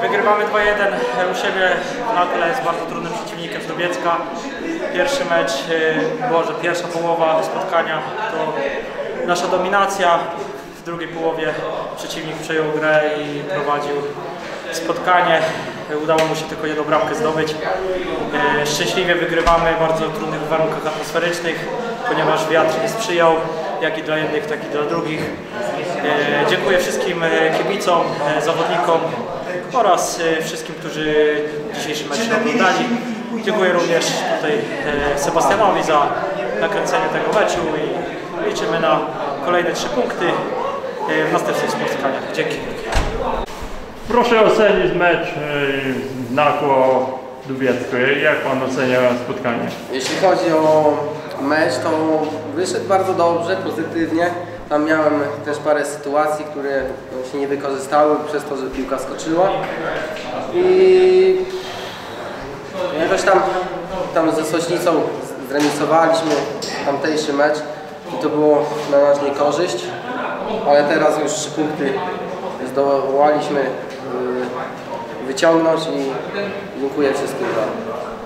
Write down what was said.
Wygrywamy 2-1 u siebie w Nakle jest bardzo trudnym przeciwnikiem z Dobiecka. Pierwszy mecz, y, było, że pierwsza połowa spotkania to nasza dominacja. W drugiej połowie przeciwnik przejął grę i prowadził spotkanie. Udało mu się tylko jedną bramkę zdobyć. Y, Szczęśliwie wygrywamy w bardzo trudnych warunkach atmosferycznych, ponieważ wiatr nie sprzyjał, jak i dla jednych, tak i dla drugich. E, Dziękuję wszystkim kibicom, zawodnikom oraz e, wszystkim, którzy dzisiejszy mecz oglądali. Dziękuję również tutaj e, Sebastianowi za nakręcenie tego meczu i liczymy na kolejne trzy punkty e, w następnych spotkaniach. Dzięki. Proszę ocenić mecz y, Nakło Dubiecko. Jak pan ocenia spotkanie? Jeśli chodzi o mecz, to wyszedł bardzo dobrze, pozytywnie. Tam miałem też parę sytuacji, które się nie wykorzystały przez to, że piłka skoczyła. I jakoś tam, tam ze Sośnicą zremisowaliśmy tamtejszy mecz i to było na nasz niekorzyść. Ale teraz już trzy punkty zdołaliśmy y, wyciągnąć i dziękuję wszystkim za